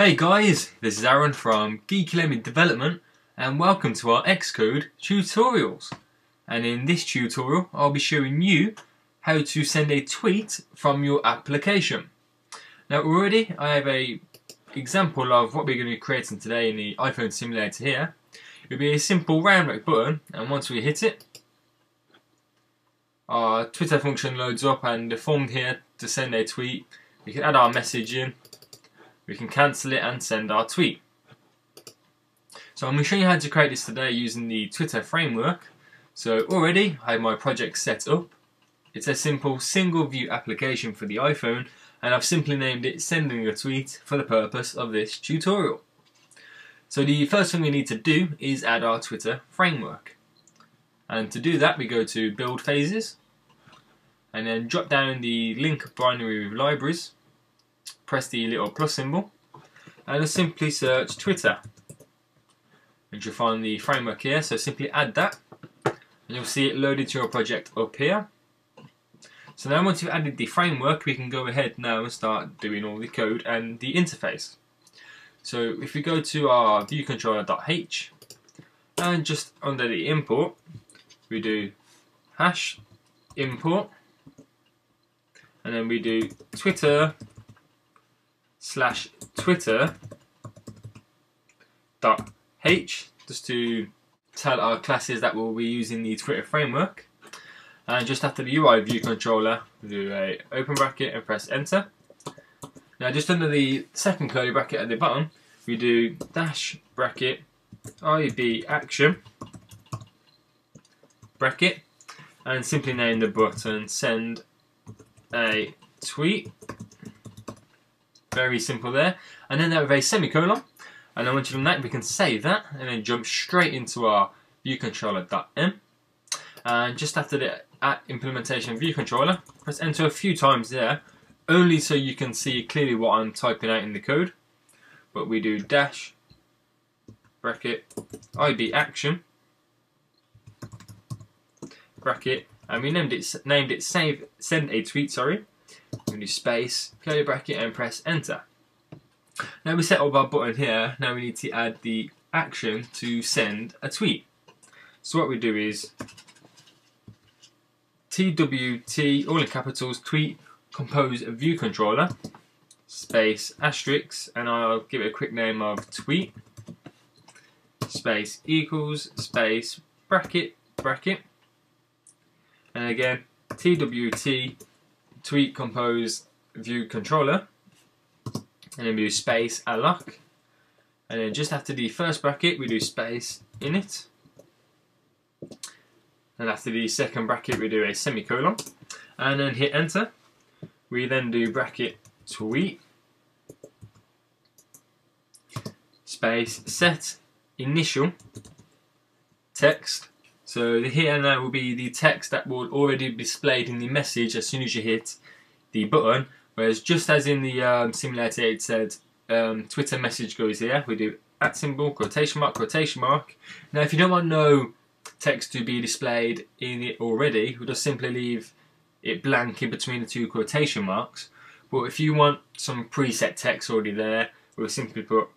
Hey guys, this is Aaron from Geeky Lemon Development and welcome to our Xcode tutorials. And in this tutorial I'll be showing you how to send a tweet from your application. Now already I have a example of what we're going to be creating today in the iPhone simulator here. It'll be a simple round button and once we hit it our Twitter function loads up and the form here to send a tweet. We can add our message in we can cancel it and send our tweet. So I'm going to show you how to create this today using the Twitter framework. So already I have my project set up. It's a simple single view application for the iPhone and I've simply named it sending a tweet for the purpose of this tutorial. So the first thing we need to do is add our Twitter framework. And to do that we go to build phases and then drop down the link binary with libraries press the little plus symbol and just simply search Twitter. And you'll find the framework here so simply add that and you'll see it loaded to your project up here. So now once you've added the framework we can go ahead now and start doing all the code and the interface. So if we go to our viewcontroller.h and just under the import we do hash import and then we do twitter slash twitter dot h just to tell our classes that we'll be using the Twitter framework. And just after the UI view controller, do a open bracket and press enter. Now just under the second curly bracket at the bottom, we do dash bracket IB action bracket and simply name the button send a tweet very simple there. And then there with a semicolon. And then once you've done that, we can save that and then jump straight into our viewcontroller.m. And just after the at implementation view controller, press enter a few times there, only so you can see clearly what I'm typing out in the code. But we do dash bracket IB action bracket and we named it named it save send a tweet sorry we do space, curly bracket and press enter. Now we set up our button here, now we need to add the action to send a tweet. So what we do is TWT, all in capitals, tweet, compose a view controller, space, asterisk, and I'll give it a quick name of tweet, space, equals, space, bracket, bracket, and again, TWT, tweet compose view controller. And then we do space alloc. And then just after the first bracket we do space init. And after the second bracket we do a semicolon. And then hit enter. We then do bracket tweet. Space set initial text so the here and now will be the text that will already be displayed in the message as soon as you hit the button. Whereas just as in the um, simulator it said um, Twitter message goes here, we do at symbol, quotation mark, quotation mark. Now if you don't want no text to be displayed in it already, we'll just simply leave it blank in between the two quotation marks. But if you want some preset text already there, we'll simply put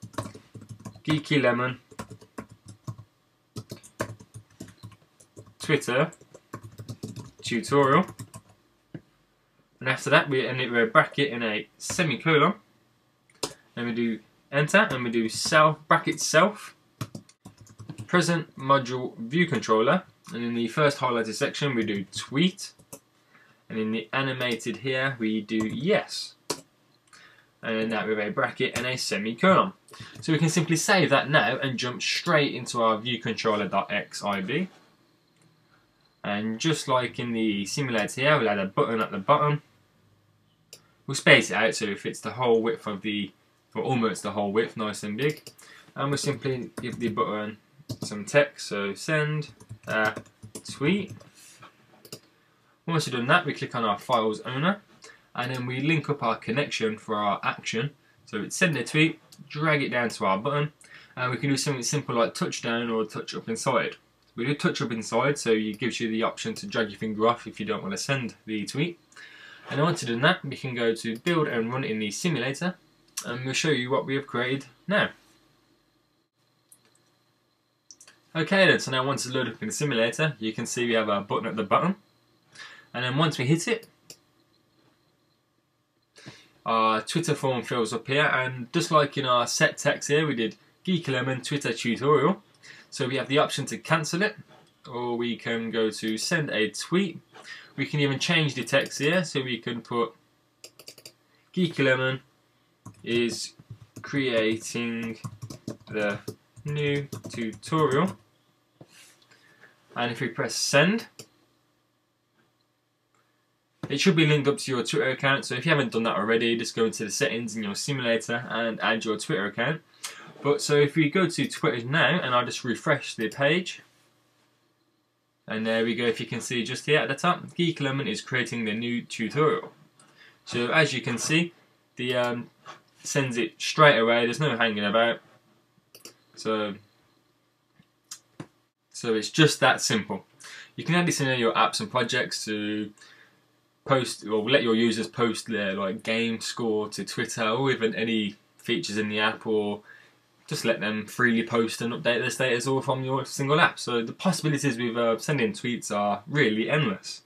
Geeky Lemon Twitter tutorial. And after that, we end it with a bracket and a semicolon. Then we do enter and we do self bracket self present modal view controller. And in the first highlighted section, we do tweet. And in the animated here, we do yes. And then that with a bracket and a semicolon. So we can simply save that now and jump straight into our viewcontroller.xib. And just like in the simulator here, we'll add a button at the bottom. We'll space it out so it fits the whole width of the, or almost the whole width, nice and big. And we'll simply give the button some text, so send a tweet. Once we've done that, we click on our files owner, and then we link up our connection for our action. So it's send a tweet, drag it down to our button, and we can do something simple like touch down or touch up inside. We do touch up inside, so it gives you the option to drag your finger off if you don't want to send the tweet. And once you've done that, we can go to build and run in the simulator. and we'll show you what we have created now. Okay then, so now once it's loaded up in the simulator, you can see we have our button at the bottom. And then once we hit it, our Twitter form fills up here and just like in our set text here, we did Geeky Lemon Twitter tutorial. So we have the option to cancel it or we can go to send a tweet. We can even change the text here so we can put Geeky Lemon is creating the new tutorial. And if we press send it should be linked up to your Twitter account. So if you haven't done that already just go into the settings in your simulator and add your Twitter account but so if we go to Twitter now and I just refresh the page. And there we go if you can see just here at the top Geek Lemon is creating the new tutorial. So as you can see the um, sends it straight away there's no hanging about. So so it's just that simple. You can add this in your apps and projects to post or let your users post their like game score to Twitter or even any features in the app or just let them freely post and update their status all from your single app. So the possibilities with uh, sending tweets are really endless.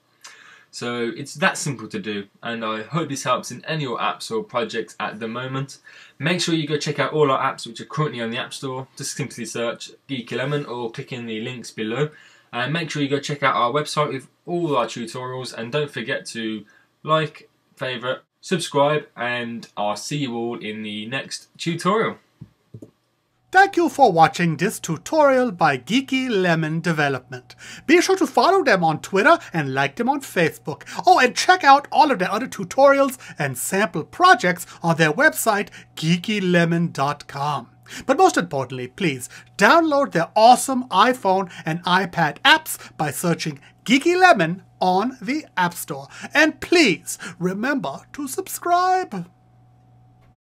So it's that simple to do and I hope this helps in any of your apps or projects at the moment. Make sure you go check out all our apps which are currently on the App Store. Just simply search Geeky Lemon or click in the links below. And make sure you go check out our website with all our tutorials and don't forget to like, favourite, subscribe and I'll see you all in the next tutorial. You for watching this tutorial by Geeky Lemon Development. Be sure to follow them on Twitter and like them on Facebook. Oh, and check out all of their other tutorials and sample projects on their website, geekylemon.com. But most importantly, please download their awesome iPhone and iPad apps by searching Geeky Lemon on the App Store. And please remember to subscribe.